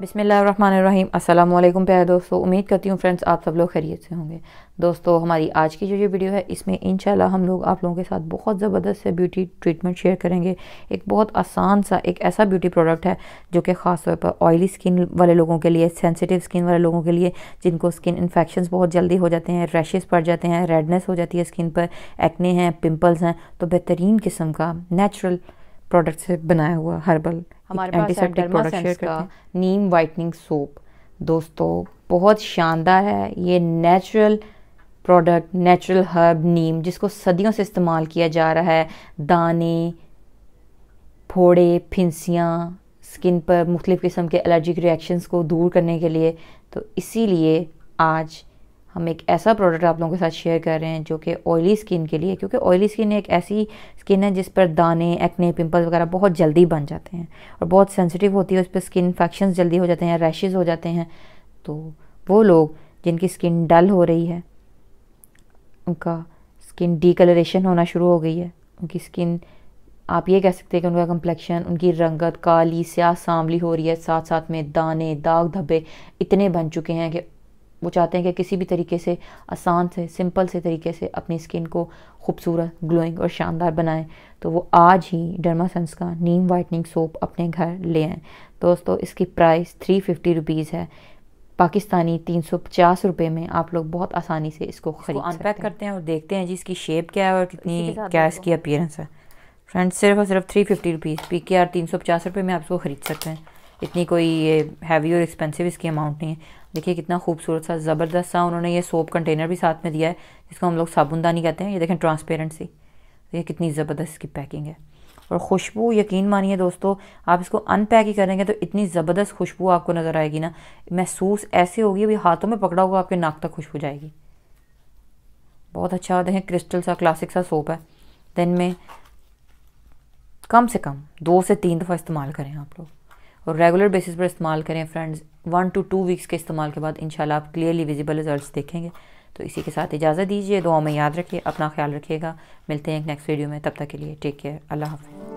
बिसमीम अल्लाम प्यारे दोस्तों, उम्मीद करती हूँ फ्रेंड्स आप सब लोग खैरियत से होंगे। दोस्तों, हमारी आज की जो ये वीडियो है, इसमें इंशाल्लाह हम लोग आप लोगों के साथ बहुत ज़बरदस्त से ब्यूटी ट्रीटमेंट शेयर करेंगे। एक बहुत आसान सा, एक ऐसा ब्यूटी प्रोडक्ट है, जो कि ख़ास तौर पर ऑयली स्किन वाले लोगों के लिए सेंसिटिव स्किन वाले लोगों के लिए, जिनको स्किन इन्फेक्शन बहुत जल्दी हो जाते हैं रैशेज़ पड़ जाते हैं रेडनेस हो जाती है स्किन पर एक्ने हैं पिम्पल्स हैं तो बेहतरीन किस्म का नेचुरल प्रोडक्ट से बनाया हुआ हर्बल हमारे प्रोडक्ट शेयर का। नीम वाइटनिंग सोप दोस्तों बहुत शानदार है। ये नेचुरल प्रोडक्ट नेचुरल हर्ब नीम जिसको सदियों से इस्तेमाल किया जा रहा है। दाने फोड़े फिंसियाँ स्किन पर मुख्तलिफ़ किस्म के एलर्जिक रिएक्शंस को दूर करने के लिए। तो इसीलिए आज हम एक ऐसा प्रोडक्ट आप लोगों के साथ शेयर कर रहे हैं जो कि ऑयली स्किन के लिए, क्योंकि ऑयली स्किन एक ऐसी स्किन है जिस पर दाने एक्ने पिंपल वगैरह बहुत जल्दी बन जाते हैं और बहुत सेंसिटिव होती है, उस पर स्किन इन्फेक्शन जल्दी हो जाते हैं रैशेज़ हो जाते हैं। तो वो लोग जिनकी स्किन डल हो रही है, उनका स्किन डीकलरेशन होना शुरू हो गई है। उनकी स्किन आप ये कह सकते हैं कि उनका कम्प्लेक्शन उनकी रंगत काली स्याह सांवली हो रही है साथ साथ में दाने दाग धब्बे इतने बन चुके हैं कि वो चाहते हैं कि किसी भी तरीके से आसान से सिंपल से तरीके से अपनी स्किन को खूबसूरत ग्लोइंग और शानदार बनाएँ। तो वो आज ही डर्मासंस का नीम वाइटनिंग सोप अपने घर ले आएँ। दोस्तों इसकी प्राइस थ्री फिफ्टी रुपीज़ है। पाकिस्तानी तीन सौ पचास रुपये में आप लोग बहुत आसानी से इसको खरीद अनपैक करते हैं और देखते हैं जी इसकी शेप क्या है और कितनी क्या इसकी अपीयरेंस है। फ्रेंड्स सिर्फ़ और सिर्फ़ three fifty rupees P K R तीन सौ पचास रुपये में आप इसको ख़रीद सकते हैं। इतनी कोई हैवी और एक्सपेंसिव इसकी अमाउंट नहीं है। देखिए कितना खूबसूरत सा, ज़बरदस्त सा उन्होंने ये सोप कंटेनर भी साथ में दिया है, जिसको हम लोग साबुनदानी कहते हैं। ये देखें ट्रांसपेरेंट सी। ये कितनी ज़बरदस्त इसकी पैकिंग है। और खुशबू यकीन मानिए दोस्तों, आप इसको अनपैक ही करेंगे तो इतनी ज़बरदस्त खुशबू आपको नज़र आएगी ना। महसूस ऐसे होगी, अभी हाथों में पकड़ा हुआ आपके नाक तक खुशबू जाएगी। बहुत अच्छा देखें क्रिस्टल सा क्लासिक सा सोप है। दिन में कम से कम दो से तीन दफ़ा इस्तेमाल करें आप लोग। और रेगुलर बेसिस पर इस्तेमाल करें friends one two two weeks के इस्तेमाल के बाद इंशाल्लाह आप क्लियरली विजिबल रिजल्ट्स देखेंगे। तो इसी के साथ इजाज़त दीजिए दुआ में याद रखिए, अपना ख्याल रखिएगा। मिलते हैं एक नेक्स्ट वीडियो में, तब तक के लिए टेक केयर अल्लाह हाफिज़।